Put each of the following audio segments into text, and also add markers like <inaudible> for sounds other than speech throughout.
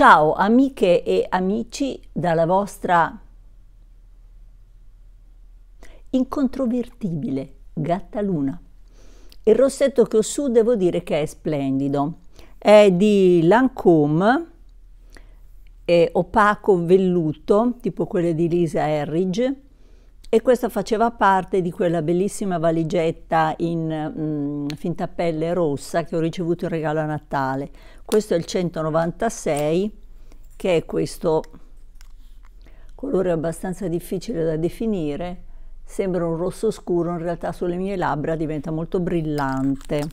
Ciao amiche e amici dalla vostra incontrovertibile Gatta Luna. Il rossetto che ho su devo dire che è splendido. È di Lancôme, è opaco velluto, tipo quelle di Lisa Herridge, e questa faceva parte di quella bellissima valigetta in mm, finta pelle rossa che ho ricevuto in regalo a Natale. Questo è il 196, che è questo colore abbastanza difficile da definire, sembra un rosso scuro, in realtà sulle mie labbra diventa molto brillante.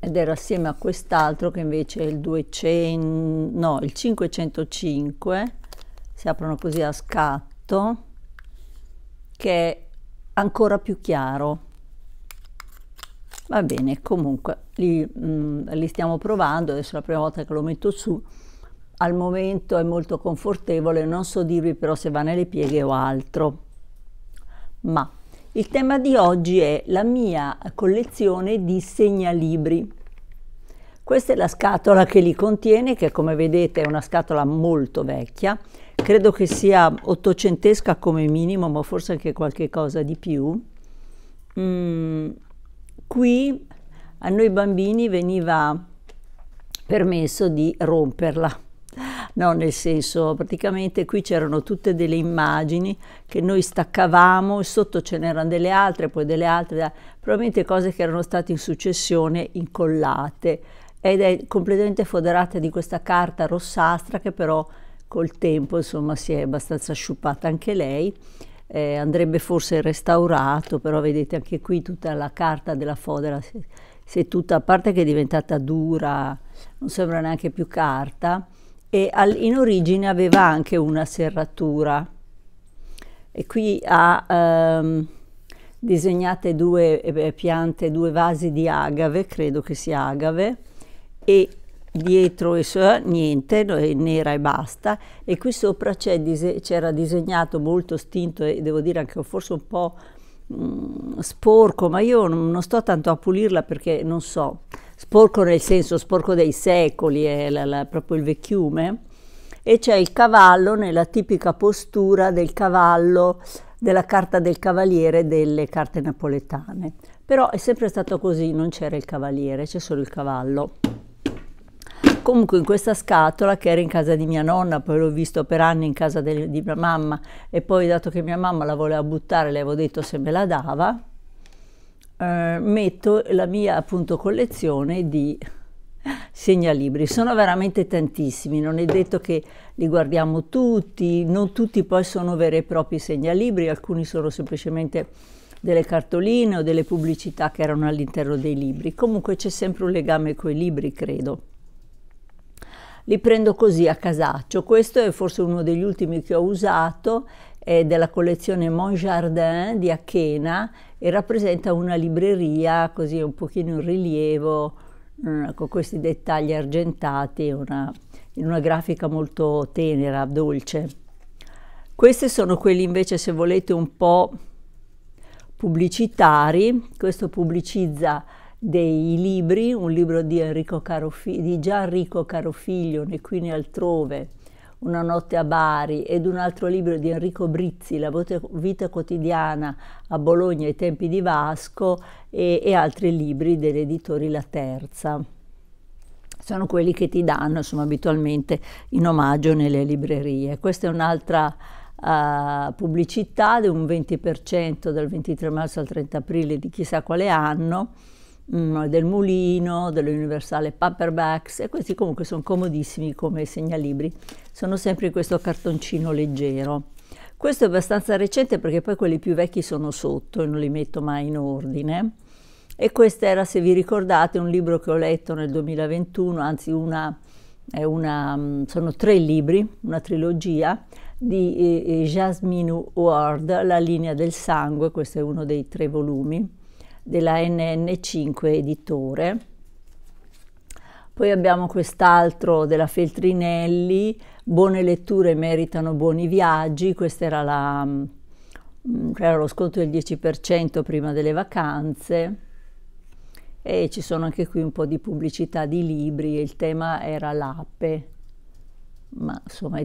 Ed era assieme a quest'altro che invece è il 200, no, il 505, si aprono così a scatto fatto che è ancora più chiaro. Va bene, comunque li, mh, mm, li stiamo provando, adesso è la prima volta che lo metto su. Al momento è molto confortevole, non so dirvi però se va nelle pieghe o altro. Ma il tema di oggi è la mia collezione di segnalibri. Questa è la scatola che li contiene, che come vedete è una scatola molto vecchia credo che sia ottocentesca come minimo, ma forse anche qualche cosa di più. Mm, qui a noi bambini veniva permesso di romperla. No, nel senso, praticamente qui c'erano tutte delle immagini che noi staccavamo, sotto ce n'erano delle altre, poi delle altre, probabilmente cose che erano state in successione incollate ed è completamente foderata di questa carta rossastra che però col tempo insomma si è abbastanza sciupata anche lei, eh, andrebbe forse restaurato, però vedete anche qui tutta la carta della fodera si, tutta, a parte che è diventata dura, non sembra neanche più carta, e al, in origine aveva anche una serratura. E qui ha ehm, disegnate due eh, piante, due vasi di agave, credo che sia agave, e dietro e so, niente, nera e basta, e qui sopra c'era disegnato molto stinto e devo dire anche forse un po' mh, mm, sporco, ma io non, non, sto tanto a pulirla perché non so, sporco nel senso sporco dei secoli, è la, la, proprio il vecchiume, e c'è il cavallo nella tipica postura del cavallo della carta del cavaliere delle carte napoletane. Però è sempre stato così, non c'era il cavaliere, c'è solo il cavallo comunque in questa scatola che era in casa di mia nonna, poi l'ho visto per anni in casa de, di mia mamma e poi dato che mia mamma la voleva buttare, le avevo detto se me la dava, eh, metto la mia appunto collezione di segnalibri. Sono veramente tantissimi, non è detto che li guardiamo tutti, non tutti poi sono veri e propri segnalibri, alcuni sono semplicemente delle cartoline o delle pubblicità che erano all'interno dei libri. Comunque c'è sempre un legame con i libri, credo li prendo così a casaccio. Questo è forse uno degli ultimi che ho usato, è della collezione Mon Jardin di Achena e rappresenta una libreria così un pochino in rilievo, mm, con questi dettagli argentati, una, in una grafica molto tenera, dolce. Questi sono quelli invece, se volete, un po' pubblicitari. Questo pubblicizza dei libri, un libro di, Enrico Carofi- di Gianrico Carofiglio, né qui né altrove, Una notte a Bari, ed un altro libro di Enrico Brizzi, La vita quotidiana a Bologna ai tempi di Vasco, e, e altri libri dell'editore La Terza. Sono quelli che ti danno insomma, abitualmente in omaggio nelle librerie. Questa è un'altra uh, pubblicità di un 20% dal 23 marzo al 30 aprile di chissà quale anno Mm, del mulino, dell'universale paperbacks e questi comunque sono comodissimi come segnalibri, sono sempre in questo cartoncino leggero. Questo è abbastanza recente perché poi quelli più vecchi sono sotto e non li metto mai in ordine. E questo era, se vi ricordate, un libro che ho letto nel 2021, anzi una, una, mm, sono tre libri, una trilogia di eh, eh, Jasmine Ward, La linea del sangue, questo è uno dei tre volumi della NN5 editore. Poi abbiamo quest'altro della Feltrinelli, Buone letture meritano buoni viaggi, questo era, la, mm, era lo sconto del 10% prima delle vacanze. e ci sono anche qui un po' di pubblicità di libri, il tema era l'ape, ma insomma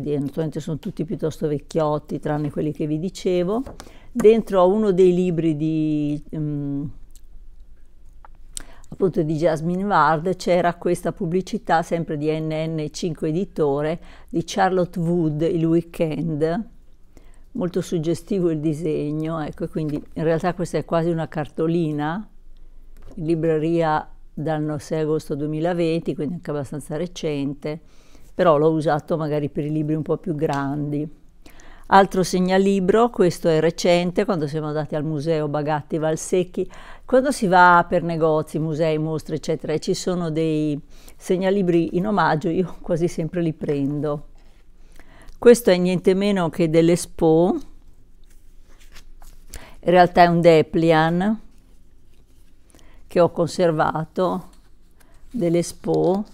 sono tutti piuttosto vecchiotti, tranne quelli che vi dicevo. Dentro a uno dei libri di... Um, appunto di Jasmine Ward c'era questa pubblicità sempre di NN5 editore di Charlotte Wood il weekend. Molto suggestivo il disegno ecco quindi in realtà questa è quasi una cartolina. In libreria dal 6 agosto 2020 quindi anche abbastanza recente però l'ho usato magari per i libri un po' più grandi Altro segnalibro, questo è recente, quando siamo andati al museo Bagatti Valsecchi, quando si va per negozi, musei, mostre, eccetera, e ci sono dei segnalibri in omaggio, io <laughs> quasi sempre li prendo. Questo è niente meno che dell'Expo, in realtà è un Deplian che ho conservato dell'Expo,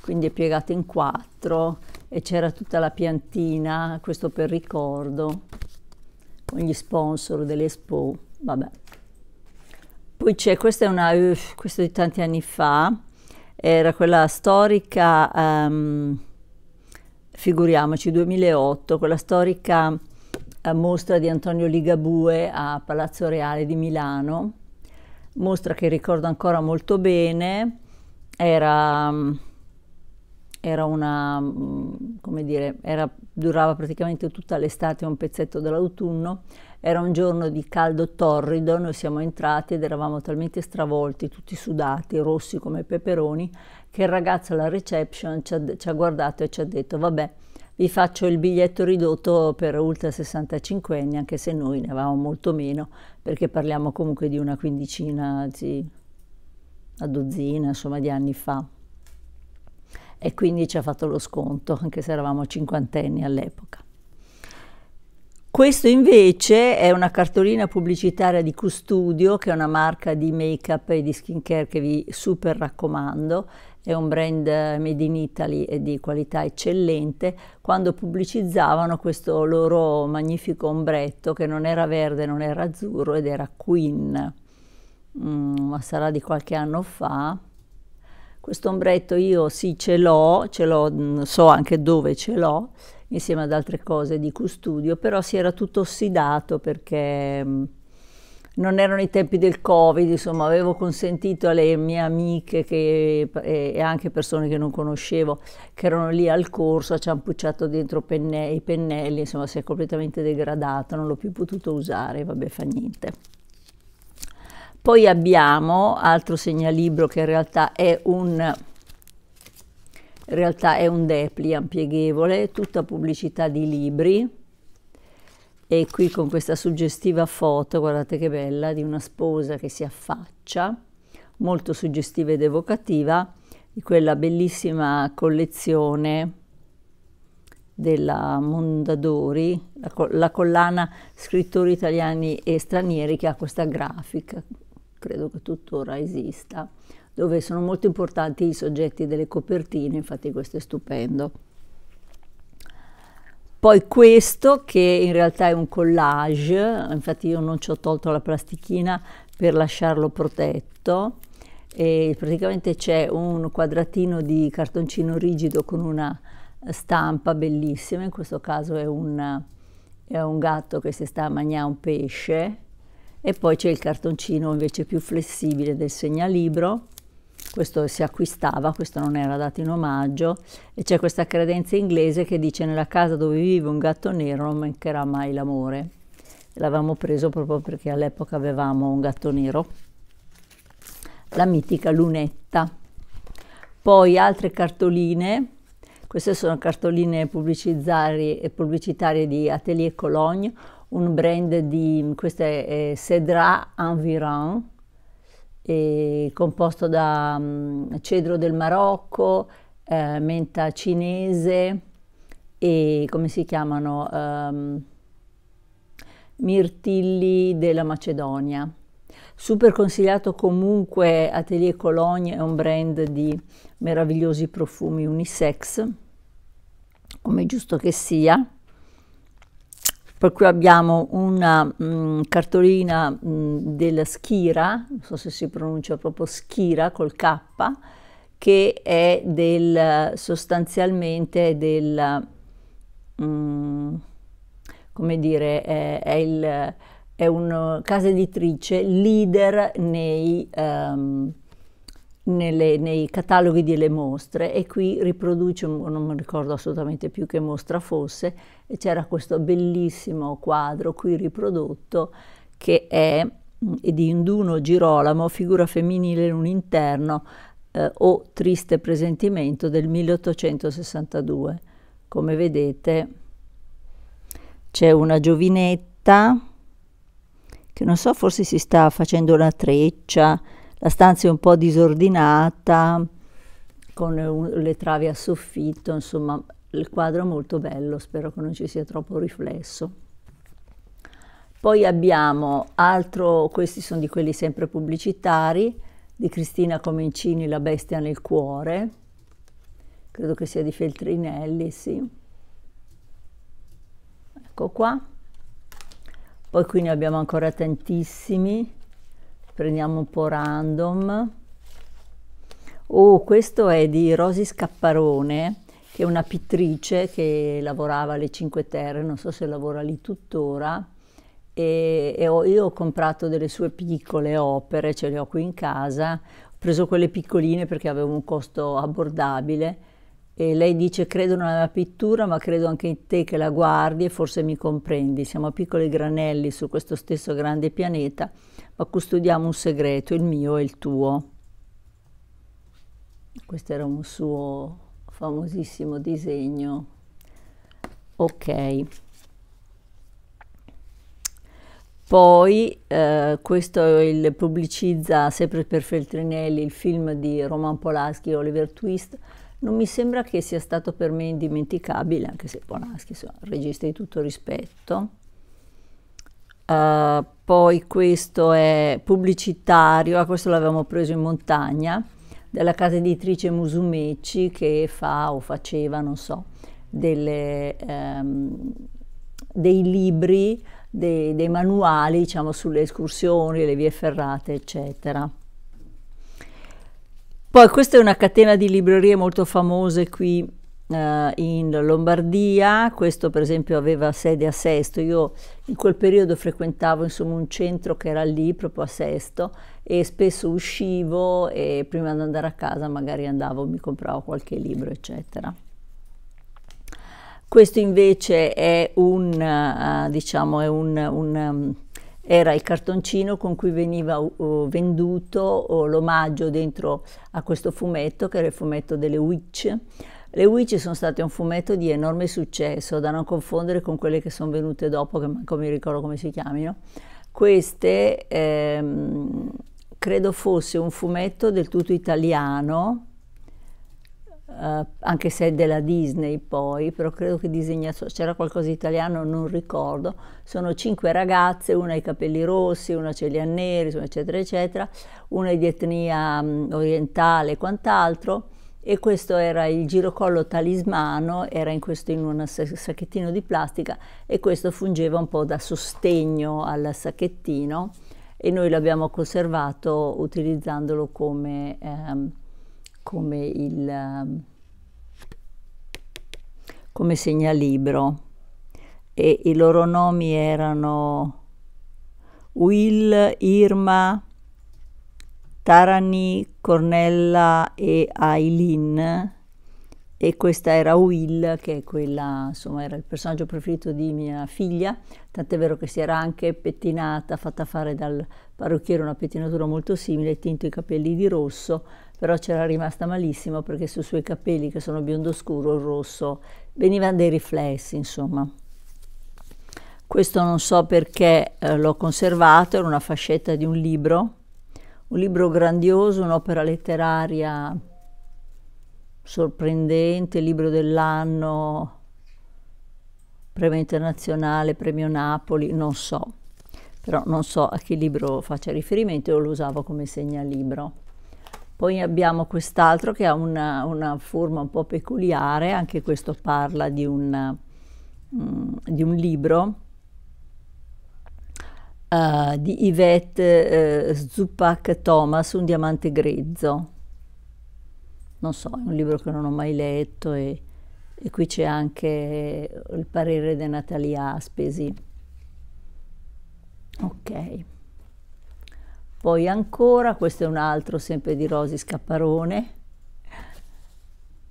quindi è piegato in quattro e c'era tutta la piantina, questo per ricordo, con gli sponsor dell'Expo, vabbè. Poi c'è, questa è una, uh, questo di tanti anni fa, era quella storica, um, figuriamoci, 2008, quella storica uh, mostra di Antonio Ligabue a Palazzo Reale di Milano, mostra che ricordo ancora molto bene, era... Um, era una, mm, come dire, era, durava praticamente tutta l'estate, un pezzetto dell'autunno, era un giorno di caldo torrido, noi siamo entrati ed eravamo talmente stravolti, tutti sudati, rossi come peperoni, che il ragazzo alla reception ci ha, ci ha guardato e ci ha detto, vabbè, vi faccio il biglietto ridotto per ultra 65 anni, anche se noi ne avevamo molto meno, perché parliamo comunque di una quindicina, anzi, una dozzina, insomma, di anni fa e quindi ci ha fatto lo sconto, anche se eravamo cinquantenni all'epoca. Questo invece è una cartolina pubblicitaria di Custudio, che è una marca di make-up e di skincare che vi super raccomando, è un brand made in Italy e di qualità eccellente, quando pubblicizzavano questo loro magnifico ombretto che non era verde, non era azzurro ed era Queen, mm, ma sarà di qualche anno fa, questo ombretto io sì ce l'ho, ce l'ho, mm, so anche dove ce l'ho, insieme ad altre cose di custodio, però si era tutto ossidato perché mm, non erano i tempi del covid, insomma avevo consentito alle mie amiche che, e anche persone che non conoscevo che erano lì al corso, ci hanno pucciato dentro penne, i pennelli, insomma si è completamente degradato, non l'ho più potuto usare, vabbè fa niente. Poi abbiamo altro segnalibro che in realtà è un, in realtà è un Deplian pieghevole, tutta pubblicità di libri. E qui con questa suggestiva foto, guardate che bella, di una sposa che si affaccia, molto suggestiva ed evocativa, di quella bellissima collezione della Mondadori, la, la collana scrittori italiani e stranieri che ha questa grafica credo che tuttora esista, dove sono molto importanti i soggetti delle copertine, infatti questo è stupendo. Poi questo che in realtà è un collage, infatti io non ci ho tolto la plastichina per lasciarlo protetto, e praticamente c'è un quadratino di cartoncino rigido con una stampa bellissima, in questo caso è un, è un gatto che si sta a mangiare un pesce, e poi c'è il cartoncino invece più flessibile del segnalibro, questo si acquistava, questo non era dato in omaggio, e c'è questa credenza inglese che dice nella casa dove vive un gatto nero non mancherà mai l'amore. L'avevamo preso proprio perché all'epoca avevamo un gatto nero, la mitica lunetta. Poi altre cartoline, queste sono cartoline pubblicitarie, di Atelier Cologne, un brand di, questo è, Cedra Environ, composto da um, cedro del Marocco, eh, menta cinese e come si chiamano? Um, mirtilli della Macedonia. Super consigliato comunque Atelier Cologne, è un brand di meravigliosi profumi unisex, come giusto che sia poi qui abbiamo una mh, mm, cartolina mh, mm, della Schira, non so se si pronuncia proprio Schira col K, che è del, sostanzialmente del, mh, mm, come dire, è, è, il, è una casa editrice leader nei... Um, nelle, nei cataloghi delle mostre e qui riproduce, non mi ricordo assolutamente più che mostra fosse, e c'era questo bellissimo quadro qui riprodotto che è di Induno Girolamo, figura femminile in un interno eh, o triste presentimento del 1862. Come vedete c'è una giovinetta che non so, forse si sta facendo una treccia, la stanza è un po' disordinata, con un, le travi a soffitto, insomma il quadro è molto bello, spero che non ci sia troppo riflesso. Poi abbiamo altro, questi sono di quelli sempre pubblicitari, di Cristina Comencini, La bestia nel cuore, credo che sia di Feltrinelli, sì. Ecco qua. Poi qui ne abbiamo ancora tantissimi prendiamo un po' random. Oh, questo è di Rosi Scapparone, che è una pittrice che lavorava alle Cinque Terre, non so se lavora lì tuttora, e, e ho, io ho comprato delle sue piccole opere, ce le ho qui in casa, ho preso quelle piccoline perché avevo un costo abbordabile e lei dice credo nella pittura ma credo anche in te che la guardi e forse mi comprendi, siamo piccoli granelli su questo stesso grande pianeta ma custodiamo un segreto, il mio e il tuo. Questo era un suo famosissimo disegno. Ok. Poi eh, questo il, pubblicizza sempre per Feltrinelli il film di Roman Polanski e Oliver Twist. Non mi sembra che sia stato per me indimenticabile, anche se Polanski è un regista di tutto rispetto. Uh, poi questo è pubblicitario, ah, questo l'avevamo preso in montagna, della casa editrice Musumeci che fa o faceva, non so, delle, um, dei libri, dei, dei manuali diciamo, sulle escursioni, le vie ferrate, eccetera. Poi questa è una catena di librerie molto famose qui uh, in Lombardia, questo per esempio aveva sede a Sesto, io in quel periodo frequentavo insomma, un centro che era lì proprio a Sesto e spesso uscivo e prima di andare a casa magari andavo, mi compravo qualche libro eccetera. Questo invece è un, uh, diciamo, è un, un era il cartoncino con cui veniva uh, venduto uh, l'omaggio dentro a questo fumetto, che era il fumetto delle Witch, le Witch sono state un fumetto di enorme successo, da non confondere con quelle che sono venute dopo, che manco mi ricordo come si chiamino. Queste ehm, credo fosse un fumetto del tutto italiano, Uh, anche se è della Disney poi, però credo che disegnato, c'era qualcosa di italiano, non ricordo. Sono cinque ragazze, una ha i capelli rossi, una ce li ha neri, eccetera, eccetera, una è di etnia um, orientale e quant'altro, e questo era il girocollo talismano, era in, questo, in un sacchettino di plastica e questo fungeva un po' da sostegno al sacchettino e noi l'abbiamo conservato utilizzandolo come, ehm, come, il, come segnalibro. E i loro nomi erano Will, Irma, Tarani, Cornella e Aileen. E questa era Will che è quella, insomma, era il personaggio preferito di mia figlia, tant'è vero che si era anche pettinata, fatta fare dal parrucchiere una pettinatura molto simile, tinto i capelli di rosso, però c'era rimasta malissimo perché sui suoi capelli che sono biondo scuro, rosso, venivano dei riflessi, insomma. Questo non so perché eh, l'ho conservato, era una fascetta di un libro un libro grandioso, un'opera letteraria sorprendente, libro dell'anno, premio internazionale, premio Napoli, non so, però non so a che libro faccia riferimento, io lo usavo come segnalibro. Poi abbiamo quest'altro che ha una, una, forma un po' peculiare, anche questo parla di, una, mm, di un libro uh, di Yvette uh, Zupac Thomas, Un diamante grezzo. Non so, è un libro che non ho mai letto e, e qui c'è anche il parere di Natalia Aspesi. Ok. Poi ancora, questo è un altro sempre di Rosi Scapparone,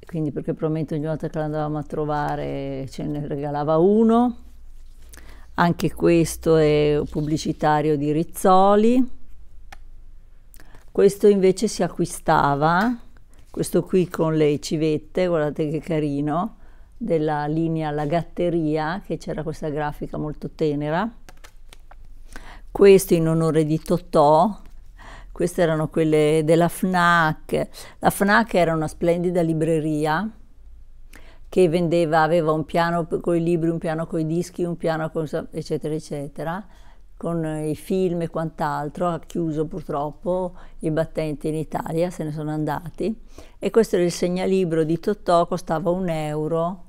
quindi perché probabilmente ogni volta che l'andavamo a trovare ce ne regalava uno. Anche questo è pubblicitario di Rizzoli. Questo invece si acquistava, questo qui con le civette, guardate che carino, della linea La Gatteria, che c'era questa grafica molto tenera. Questo in onore di Totò, queste erano quelle della FNAC. La FNAC era una splendida libreria che vendeva, aveva un piano con i libri, un piano con i dischi, un piano con eccetera eccetera, con i film e quant'altro, ha chiuso purtroppo i battenti in Italia, se ne sono andati e questo era il segnalibro di Totò, costava un euro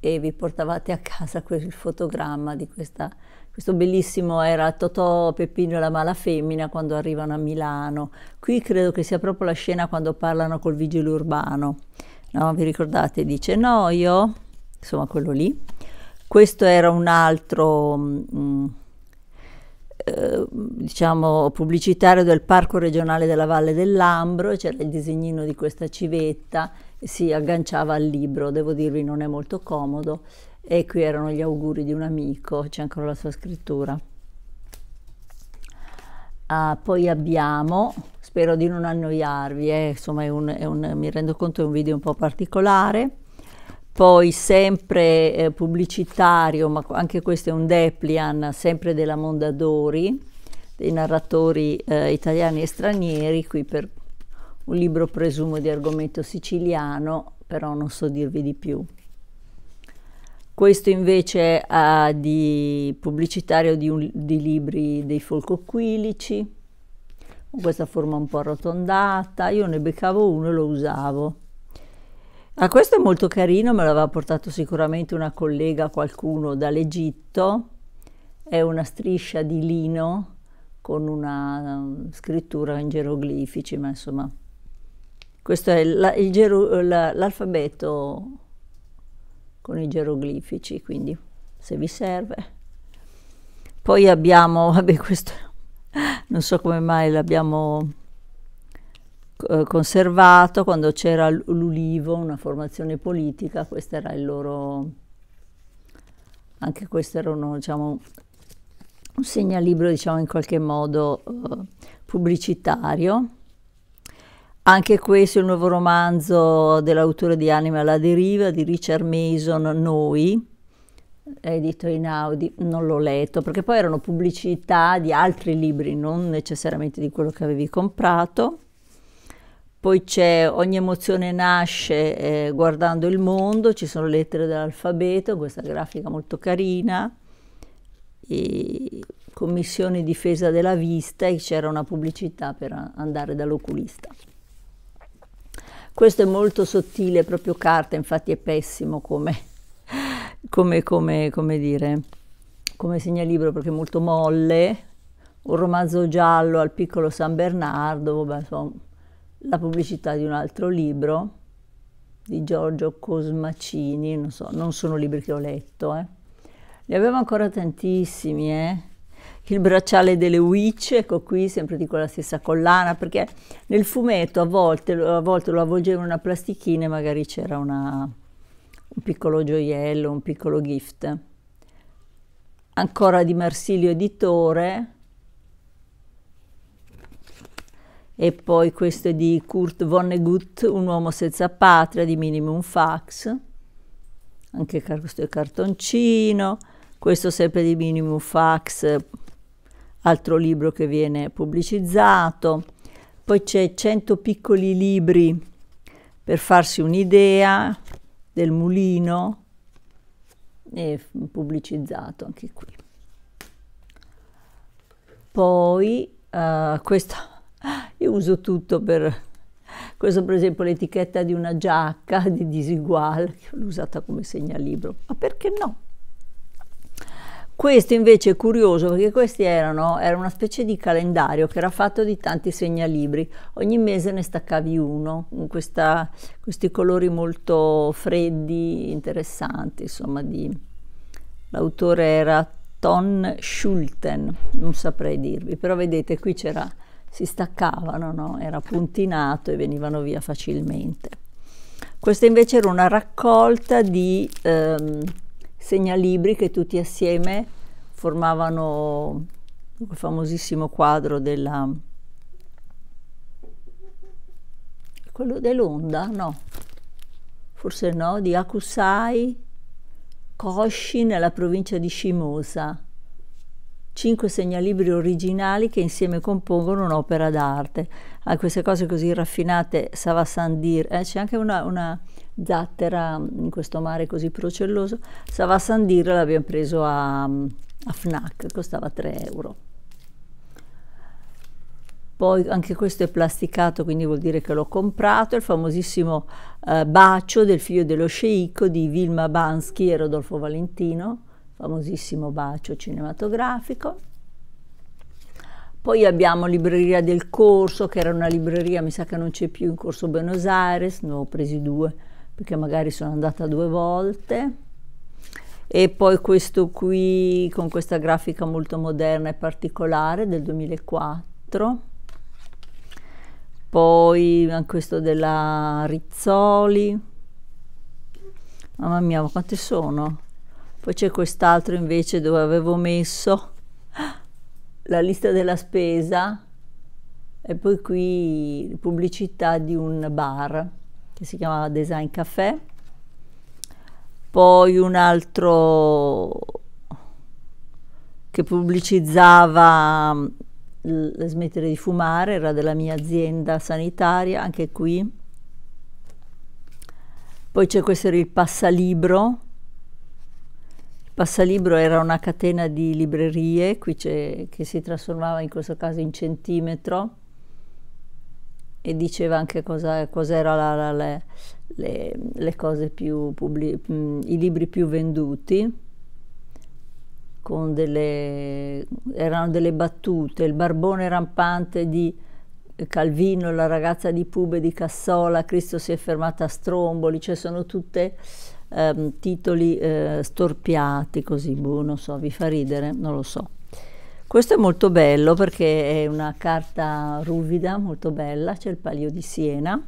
e vi portavate a casa quel fotogramma di questa, questo bellissimo era Totò Peppino e la mala femmina quando arrivano a Milano. Qui credo che sia proprio la scena quando parlano col vigile urbano no? Vi ricordate? Dice no, io, insomma quello lì. Questo era un altro, mh, mm, eh, diciamo, pubblicitario del Parco regionale della Valle dell'Ambro, c'era il disegnino di questa civetta si agganciava al libro, devo dirvi non è molto comodo, e qui erano gli auguri di un amico, c'è ancora la sua scrittura. Ah, poi abbiamo spero di non annoiarvi, eh. insomma è un, è un, mi rendo conto è un video un po' particolare. Poi sempre eh, pubblicitario, ma anche questo è un Deplian, sempre della Mondadori, dei narratori eh, italiani e stranieri, qui per un libro presumo di argomento siciliano, però non so dirvi di più. Questo invece è di pubblicitario di, un, di libri dei folcoquilici, con questa forma un po' arrotondata, io ne beccavo uno e lo usavo. Ah, questo è molto carino, me l'aveva portato sicuramente una collega, qualcuno dall'Egitto, è una striscia di lino con una um, scrittura in geroglifici, ma insomma, questo è l'alfabeto con i geroglifici, quindi se vi serve. Poi abbiamo, <laughs> vabbè, questo non so come mai l'abbiamo eh, conservato, quando c'era l'Ulivo, una formazione politica, questo era il loro, anche questo era uno, diciamo, un segnalibro, diciamo, in qualche modo uh, pubblicitario. Anche questo è il nuovo romanzo dell'autore di Anima alla deriva di Richard Mason, Noi, edito in Audi, non l'ho letto, perché poi erano pubblicità di altri libri, non necessariamente di quello che avevi comprato. Poi c'è Ogni emozione nasce eh, guardando il mondo, ci sono lettere dell'alfabeto, questa grafica molto carina, e commissione difesa della vista e c'era una pubblicità per andare dall'oculista. Questo è molto sottile, proprio carta, infatti è pessimo come come, come, come dire, come segnalibro perché è molto molle, un romanzo giallo al piccolo San Bernardo, vabbè, insomma, la pubblicità di un altro libro di Giorgio Cosmacini, non so, non sono libri che ho letto, eh. Ne avevo ancora tantissimi, eh. Il bracciale delle witch, ecco qui, sempre di quella stessa collana, perché nel fumetto a volte, a volte lo avvolgevo in una plastichina e magari c'era una, un piccolo gioiello, un piccolo gift. Ancora di Marsilio Editore, e poi questo è di Kurt Vonnegut, Un uomo senza patria di Minimum Fax, anche questo è cartoncino, questo sempre di Minimum Fax, altro libro che viene pubblicizzato, poi c'è 100 piccoli libri per farsi un'idea, del mulino e pubblicizzato anche qui. Poi uh, questo, <laughs> io uso tutto per, questo per esempio l'etichetta di una giacca di Disegual, che l'ho usata come segnalibro, ma perché no? Questo invece è curioso perché questi erano era una specie di calendario che era fatto di tanti segnalibri, ogni mese ne staccavi uno, con questa, questi colori molto freddi, interessanti, insomma, di... l'autore era Ton Schulten, non saprei dirvi, però vedete qui c'era, si staccavano, no? era puntinato e venivano via facilmente. Questa invece era una raccolta di... Ehm, segnalibri che tutti assieme formavano il famosissimo quadro della... quello dell'onda? No, forse no, di Akusai Koshi nella provincia di Shimosa. Cinque segnalibri originali che insieme compongono un'opera d'arte. A queste cose così raffinate, Savasandir, eh, c'è anche una, una zattera in questo mare così procelloso. Savasandir l'abbiamo preso a, a FNAC, costava 3 euro. Poi anche questo è plasticato, quindi vuol dire che l'ho comprato, il famosissimo eh, Bacio del figlio dello sceicco di Vilma Bansky e Rodolfo Valentino, famosissimo bacio cinematografico. Poi abbiamo Libreria del Corso, che era una libreria, mi sa che non c'è più in Corso Buenos Aires, ne ho presi due perché magari sono andata due volte. E poi questo qui con questa grafica molto moderna e particolare del 2004 poi questo della Rizzoli. Mamma mia quante sono? Poi c'è quest'altro invece dove avevo messo <gasps> la lista della spesa. E poi qui pubblicità di un bar che si chiamava Design Café, poi un altro che pubblicizzava mm, smettere di fumare, era della mia azienda sanitaria, anche qui. Poi c'è questo era il Passalibro. Il Passalibro era una catena di librerie, qui che si trasformava in questo caso in centimetro e diceva anche cosa, cos'era la, la, le, le, le, cose più pubblic- i libri più venduti delle erano delle battute. Il barbone rampante di Calvino la ragazza di Pube di Cassola Cristo si è fermato a Stromboli cioè sono tutte ehm, titoli eh, storpiati così boh, non so vi fa ridere? Non lo so questo è molto bello perché è una carta ruvida, molto bella, c'è il palio di Siena.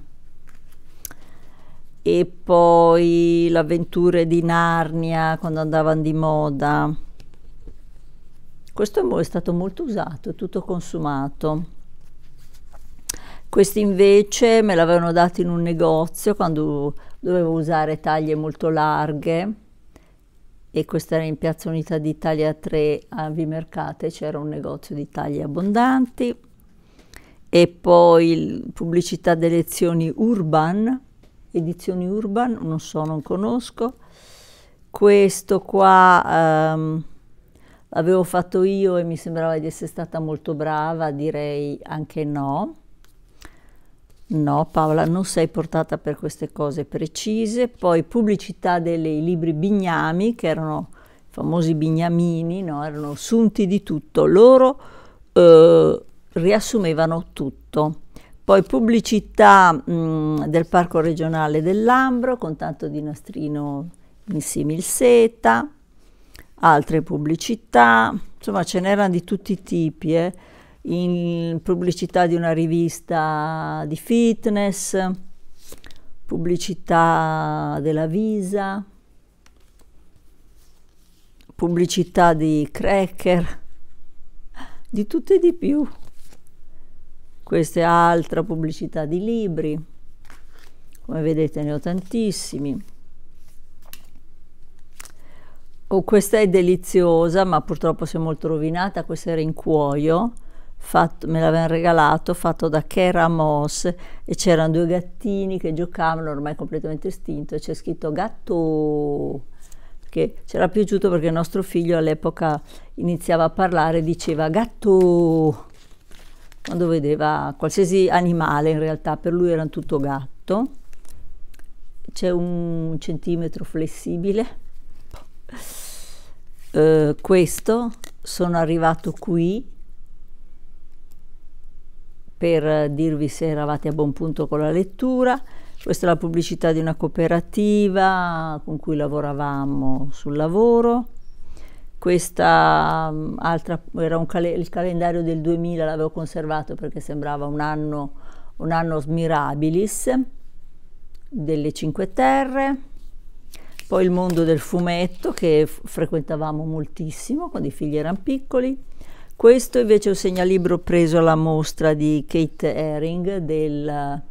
E poi le avventure di Narnia quando andavano di moda. Questo è stato molto usato, tutto consumato. Questi invece me l'avevano dato in un negozio quando dovevo usare taglie molto larghe e questa era in Piazza Unità d'Italia 3 a Vimercate, c'era un negozio di taglie abbondanti e poi pubblicità delle lezioni Urban, edizioni Urban, non so, non conosco. Questo qua um, l'avevo fatto io e mi sembrava di essere stata molto brava, direi anche no. No, Paola, non sei portata per queste cose precise. Poi pubblicità dei libri Bignami, che erano i famosi bignamini, no? erano sunti di tutto. Loro eh, riassumevano tutto. Poi pubblicità mh, del Parco regionale del Lambro, con tanto di nastrino in simil seta, altre pubblicità, insomma ce n'erano di tutti i tipi. Eh in pubblicità di una rivista di fitness, pubblicità della Visa, pubblicità di cracker, di tutto e di più. Questa è altra pubblicità di libri, come vedete ne ho tantissimi. Oh, questa è deliziosa, ma purtroppo si è molto rovinata, questa era in cuoio fatto, me l'avevano regalato, fatto da Kera Moss e c'erano due gattini che giocavano, ormai completamente estinto, e c'è scritto gatto, che ci era piaciuto perché il nostro figlio all'epoca iniziava a parlare diceva gatto, quando vedeva qualsiasi animale in realtà, per lui era tutto gatto. C'è un centimetro flessibile eh, questo sono arrivato qui per dirvi se eravate a buon punto con la lettura. Questa è la pubblicità di una cooperativa con cui lavoravamo sul lavoro. Questa mm, altra era cal il calendario del 2000, l'avevo conservato perché sembrava un anno, un anno smirabilis delle Cinque Terre. Poi il mondo del fumetto che frequentavamo moltissimo quando i figli erano piccoli questo invece è un segnalibro preso alla mostra di Kate Herring del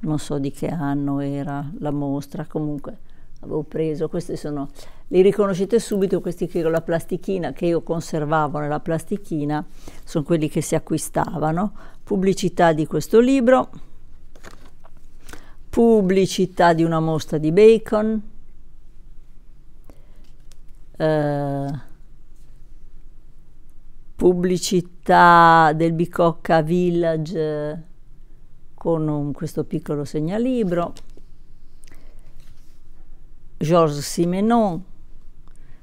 non so di che anno era la mostra, comunque avevo preso, questi sono, li riconoscete subito questi qui con la plastichina che io conservavo nella plastichina, sono quelli che si acquistavano, pubblicità di questo libro, pubblicità di una mostra di bacon, eh, pubblicità del Bicocca Village con un, questo piccolo segnalibro, Georges Simenon,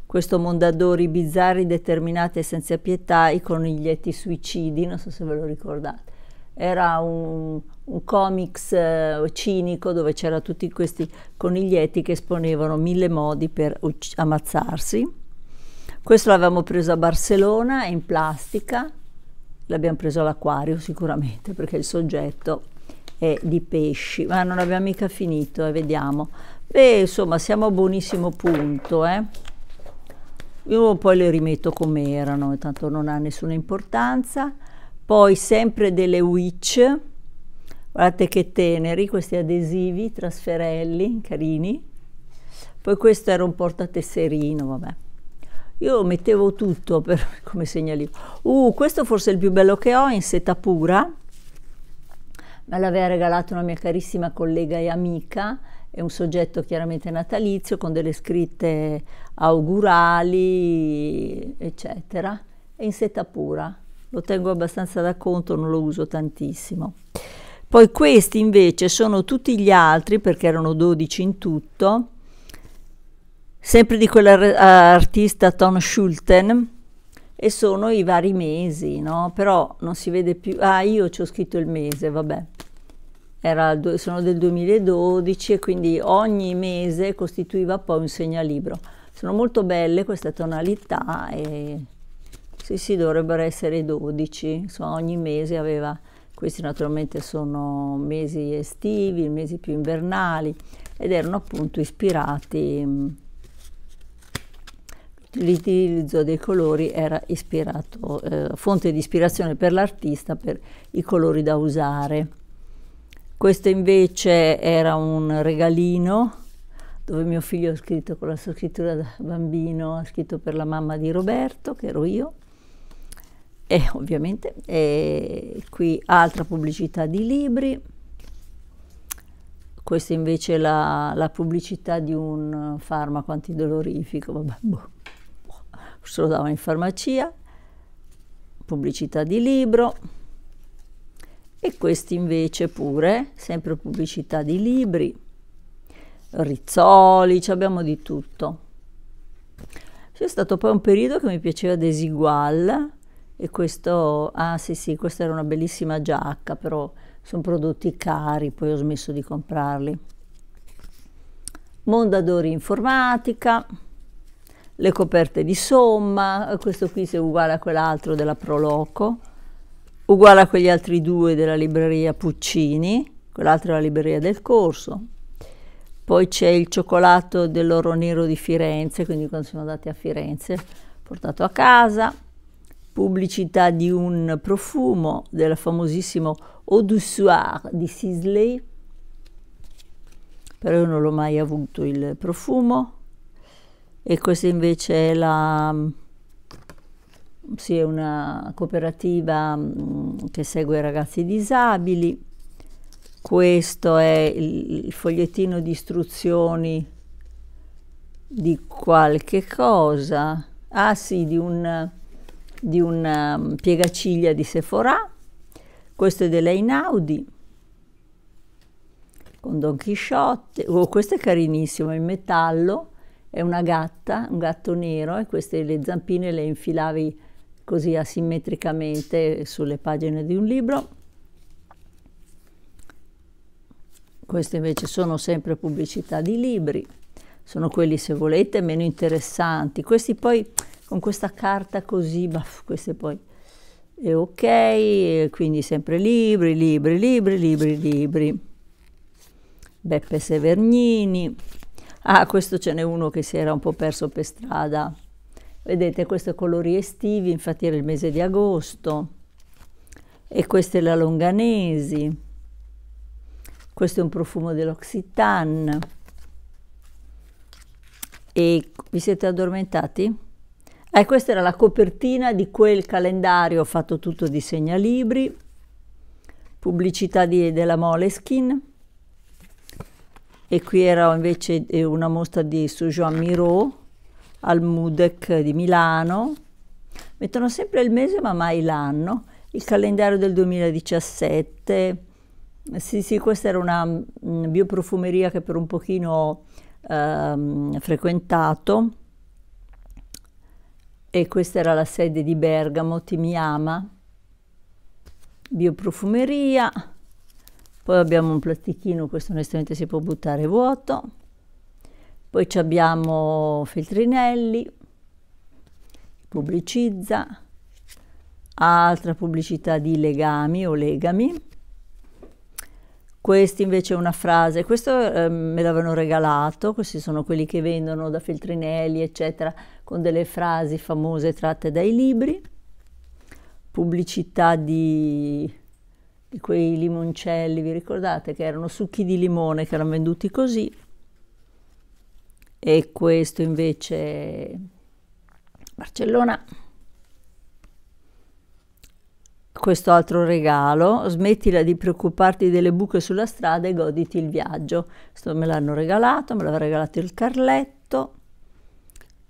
questo Mondadori bizzarri determinati e senza pietà, i coniglietti suicidi, non so se ve lo ricordate. Era un, un comics eh, cinico dove c'erano tutti questi coniglietti che esponevano mille modi per ammazzarsi questo l'avevamo preso a Barcellona, in plastica, l'abbiamo preso all'acquario sicuramente perché il soggetto è di pesci, ma non abbiamo mica finito, eh, vediamo. Beh, insomma, siamo a buonissimo punto, eh. Io poi le rimetto come erano, tanto non ha nessuna importanza. Poi sempre delle witch, guardate che teneri questi adesivi, trasferelli, carini. Poi questo era un portatesserino, vabbè. Io mettevo tutto per, <laughs> come segnalibro. Uh, questo forse è il più bello che ho in seta pura. Me l'aveva regalato una mia carissima collega e amica. È un soggetto chiaramente natalizio con delle scritte augurali, eccetera. È in seta pura. Lo tengo abbastanza da conto, non lo uso tantissimo. Poi questi invece sono tutti gli altri, perché erano 12 in tutto, sempre di quell'artista Tom Schulten, e sono i vari mesi, no? Però non si vede più. Ah, io ci ho scritto il mese, vabbè. Era, sono del 2012 e quindi ogni mese costituiva poi un segnalibro. Sono molto belle queste tonalità e sì, sì, dovrebbero essere 12, insomma ogni mese aveva, questi naturalmente sono mesi estivi, mesi più invernali ed erano appunto ispirati l'utilizzo dei colori era ispirato, eh, fonte di ispirazione per l'artista per i colori da usare. Questo invece era un regalino dove mio figlio ha scritto con la sua scrittura da bambino, ha scritto per la mamma di Roberto, che ero io, e ovviamente e qui altra pubblicità di libri. Questa invece è la, la pubblicità di un farmaco antidolorifico, vabbè, boh se lo davano in farmacia, pubblicità di libro e questi invece pure, sempre pubblicità di libri, rizzoli, abbiamo di tutto. C'è stato poi un periodo che mi piaceva Desigual e questo, ah sì sì, questa era una bellissima giacca, però sono prodotti cari, poi ho smesso di comprarli. Mondadori Informatica, le coperte di somma, questo qui è uguale a quell'altro della Proloco, uguale a quegli altri due della libreria Puccini, quell'altro è la libreria del corso. Poi c'è il cioccolato dell'oro nero di Firenze, quindi quando siamo andati a Firenze, portato a casa. Pubblicità di un profumo del famosissimo Eau du Soir di Sisley, però io non l'ho mai avuto il profumo e questa invece è la sì, è una cooperativa mm, che segue ragazzi disabili. Questo è il, il fogliettino di istruzioni di qualche cosa. Ah sì, di un, di una um, piegaciglia di Sephora. Questo è dell'Einaudi con Don Chisciotte. Oh, questo è carinissimo, in metallo è una gatta, un gatto nero e queste le zampine le infilavi così asimmetricamente sulle pagine di un libro. Queste invece sono sempre pubblicità di libri, sono quelli se volete meno interessanti. Questi poi con questa carta così, baff, queste poi è ok, quindi sempre libri, libri, libri, libri, libri. Beppe Severnini. Ah, questo ce n'è uno che si era un po' perso per strada. Vedete, questo è colori estivi, infatti era il mese di agosto. E questa è la Longanesi. Questo è un profumo dell'Occitan. E vi siete addormentati? Eh, questa era la copertina di quel calendario fatto tutto di segnalibri, pubblicità di, della Moleskin e qui era invece eh, una mostra di Sujoan Miro al Mudec di Milano. Mettono sempre il mese ma mai l'anno. Il calendario del 2017. Sì, sì, questa era una mm, bioprofumeria che per un pochino ho ehm, frequentato e questa era la sede di Bergamo, Timiama, bioprofumeria, poi abbiamo un plastichino, questo onestamente si può buttare vuoto, poi abbiamo Feltrinelli, pubblicizza, altra pubblicità di legami o legami, questi invece è una frase, questo eh, me l'avevano regalato, questi sono quelli che vendono da Feltrinelli, eccetera, con delle frasi famose tratte dai libri, pubblicità di quei limoncelli, vi ricordate che erano succhi di limone che erano venduti così, e questo invece Barcellona. Questo altro regalo, smettila di preoccuparti delle buche sulla strada e goditi il viaggio. Questo me l'hanno regalato, me l'aveva regalato il Carletto.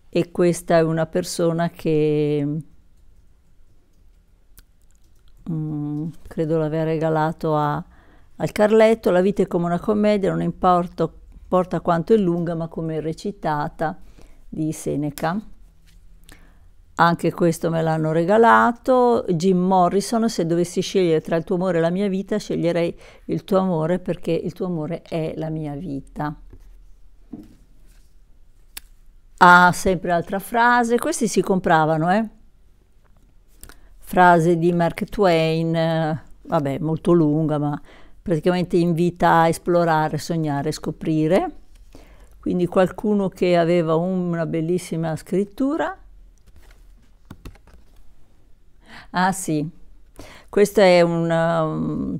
E questa è una persona che mm, credo l'aveva regalato a, al Carletto, la vita è come una commedia, non importa, importa quanto è lunga ma come è recitata di Seneca anche questo me l'hanno regalato. Jim Morrison, se dovessi scegliere tra il tuo amore e la mia vita, sceglierei il tuo amore perché il tuo amore è la mia vita. Ah, sempre altra frase, questi si compravano, eh? Frase di Mark Twain, eh, vabbè, molto lunga, ma praticamente invita a esplorare, sognare, scoprire. Quindi qualcuno che aveva una bellissima scrittura Ah sì, questo è un... Um,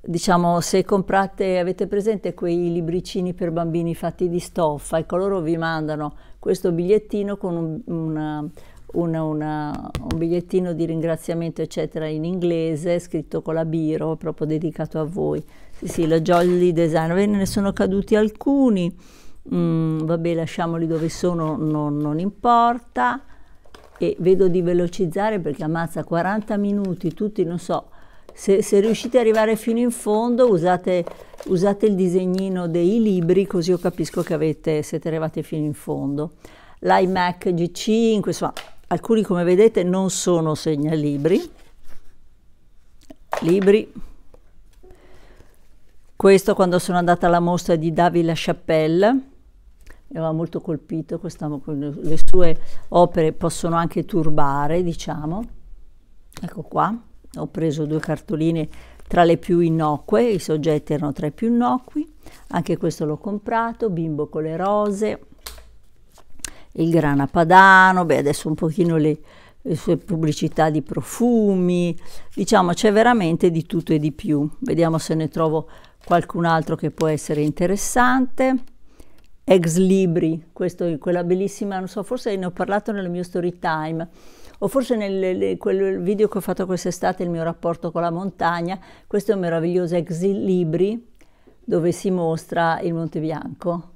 diciamo, se comprate, avete presente quei libricini per bambini fatti di stoffa, ecco loro vi mandano questo bigliettino con un, una, una, una, un bigliettino di ringraziamento eccetera in inglese scritto con la biro proprio dedicato a voi. Sì, sì, la Jolly Design, ve ne sono caduti alcuni, mm, vabbè lasciamoli dove sono, non, non importa e vedo di velocizzare perché ammazza 40 minuti, tutti non so, se, se riuscite ad arrivare fino in fondo usate, usate, il disegnino dei libri così io capisco che avete, siete arrivati fino in fondo. L'iMac G5, insomma, alcuni come vedete non sono segnalibri, libri. Questo quando sono andata alla mostra di David LaChapelle, mi aveva molto colpito, questa, le sue opere possono anche turbare, diciamo. Ecco qua, ho preso due cartoline tra le più innocue, i soggetti erano tra i più innocui, anche questo l'ho comprato, Bimbo con le rose, il grana padano, beh adesso un pochino le, le sue pubblicità di profumi, diciamo c'è veramente di tutto e di più. Vediamo se ne trovo qualcun altro che può essere interessante. Ex Libri, questo, quella bellissima, non so, forse ne ho parlato nel mio story time, o forse nel quel video che ho fatto quest'estate, il mio rapporto con la montagna, questo è un meraviglioso Ex Libri, dove si mostra il Monte Bianco,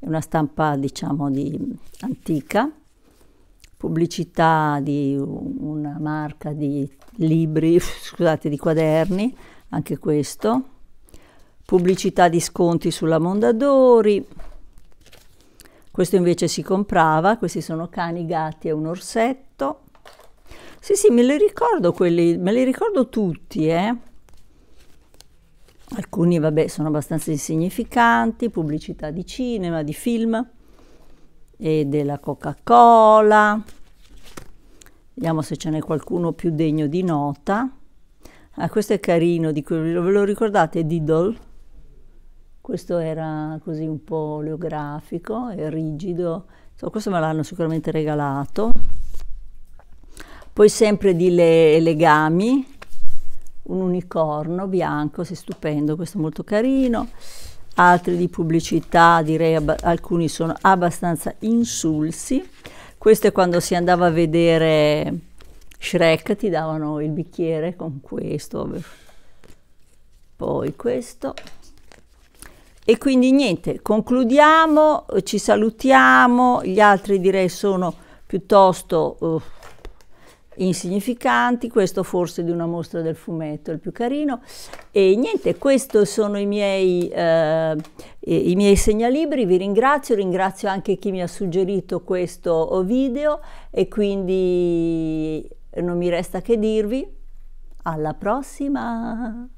è una stampa, diciamo, di, antica, pubblicità di una marca di libri, <laughs> scusate, di quaderni, anche questo, pubblicità di sconti sulla Mondadori, questo invece si comprava, questi sono cani, gatti e un orsetto. Sì, sì, me li ricordo quelli, me li ricordo tutti, eh. Alcuni, vabbè, sono abbastanza insignificanti, pubblicità di cinema, di film e della Coca-Cola. Vediamo se ce n'è qualcuno più degno di nota. Ah, questo è carino, di cui, ve lo ricordate? Diddle? Questo era così un po' oleografico e rigido. So, questo me l'hanno sicuramente regalato. Poi sempre di le, legami, un unicorno bianco, sì, stupendo, questo è molto carino. Altri di pubblicità, direi alcuni sono abbastanza insulsi. Questo è quando si andava a vedere Shrek, ti davano il bicchiere con questo. Poi questo. E quindi niente, concludiamo, ci salutiamo, gli altri direi sono piuttosto uh, insignificanti, questo forse di una mostra del fumetto, il più carino. E niente, questi sono i miei, eh, i miei segnalibri, vi ringrazio, ringrazio anche chi mi ha suggerito questo video e quindi non mi resta che dirvi alla prossima!